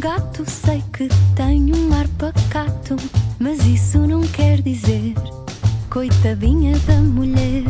gato, sei que tenho um ar pacato, mas isso não quer dizer coitadinha da mulher.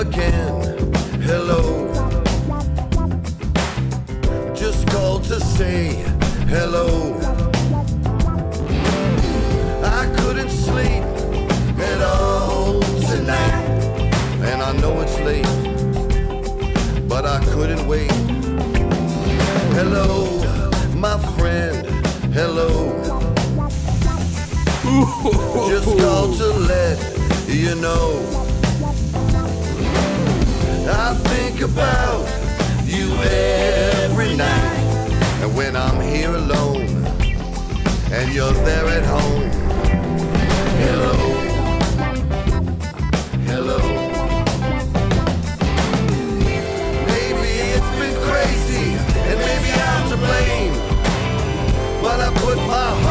Again. Hello. Just called to say hello. I couldn't sleep at all tonight. And I know it's late, but I couldn't wait. Hello, my friend. Hello. Just called to let you know. I think about you every night. And when I'm here alone, and you're there at home. Hello. Hello. Maybe it's been crazy, and maybe I'm to blame. But I put my heart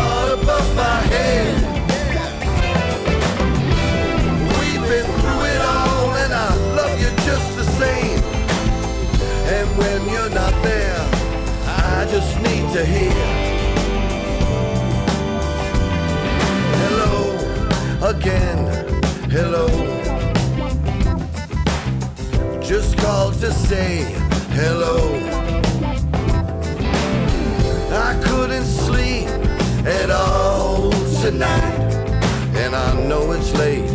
to hear. Hello again, hello. Just called to say hello. I couldn't sleep at all tonight, and I know it's late,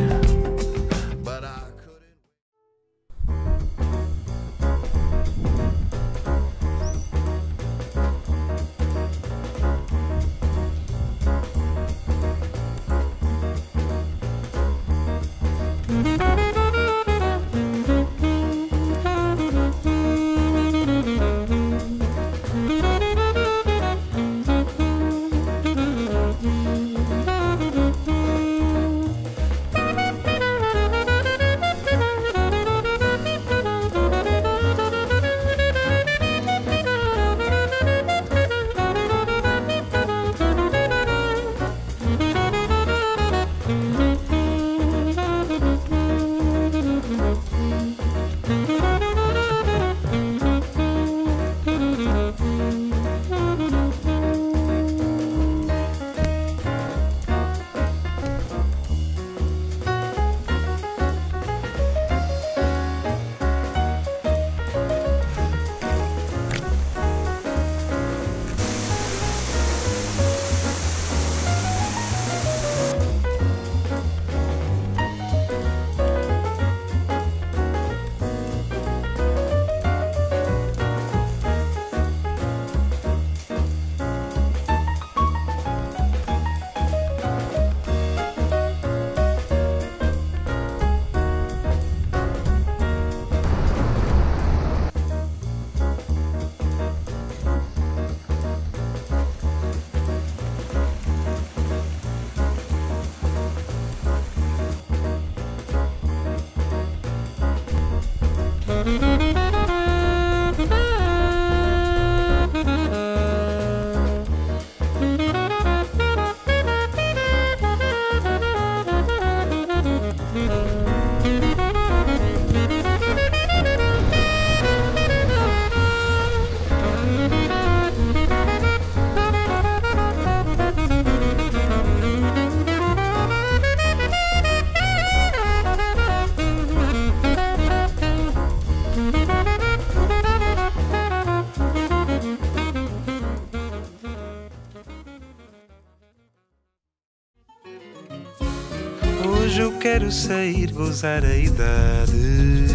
quero sair, gozar a idade.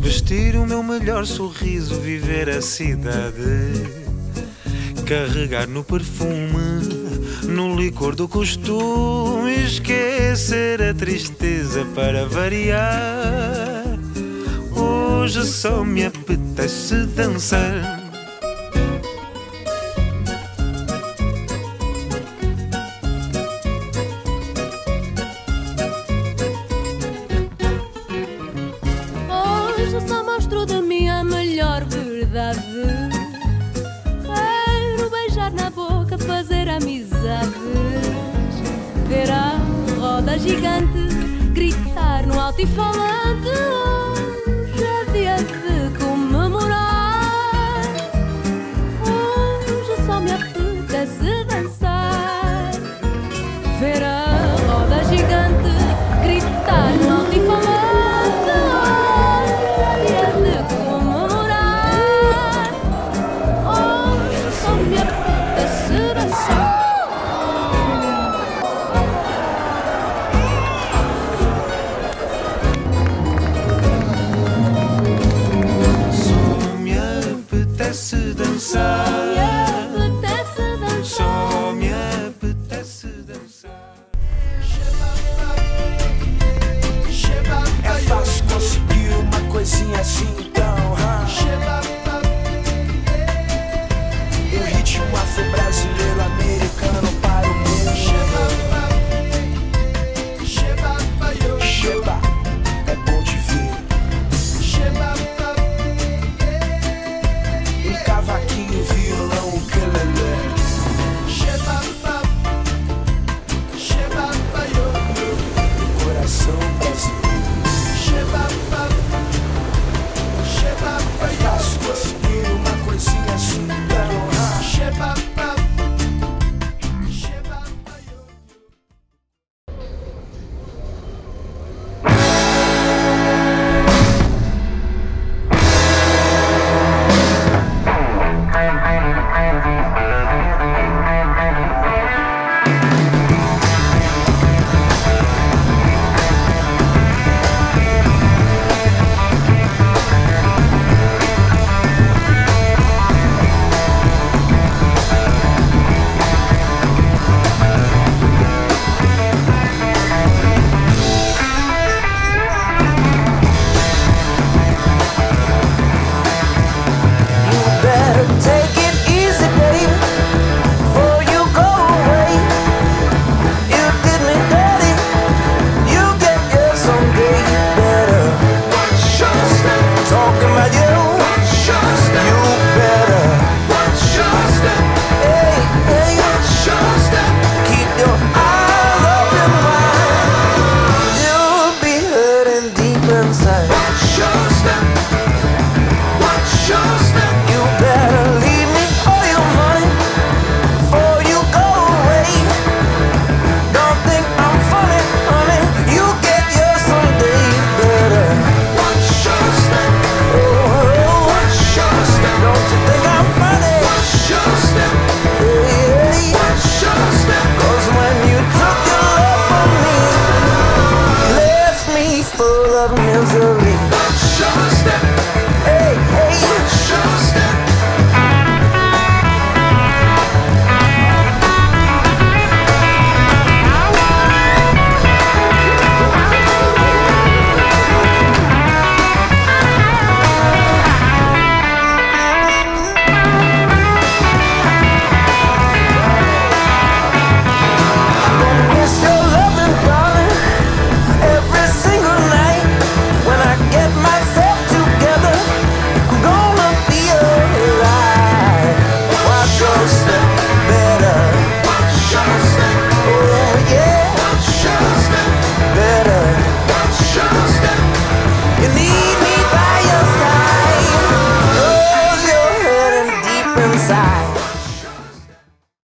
Vestir o meu melhor sorriso, viver a cidade. Carregar no perfume, no licor do costume. Esquecer a tristeza para variar. Hoje só me apetece dançar. gigante gritar no alto e falante.